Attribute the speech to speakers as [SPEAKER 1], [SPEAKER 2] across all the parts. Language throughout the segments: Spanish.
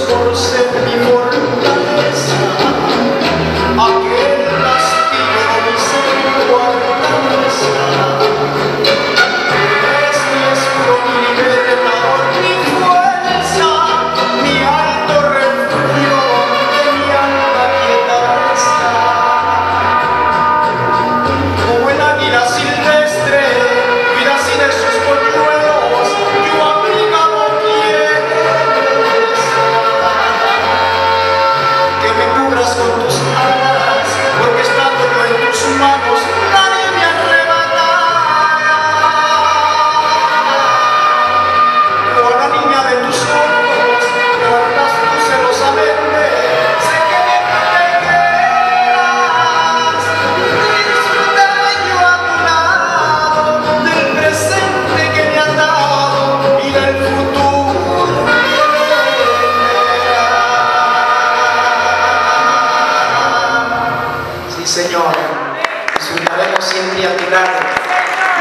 [SPEAKER 1] por ser mi fortaleza. Señor. Siempre a tu lado.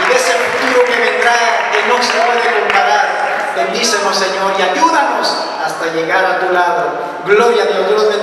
[SPEAKER 1] Y de ese futuro que vendrá, que no se puede comparar, bendícenos, Señor, y ayúdanos hasta llegar a tu lado. Gloria a Dios. Dios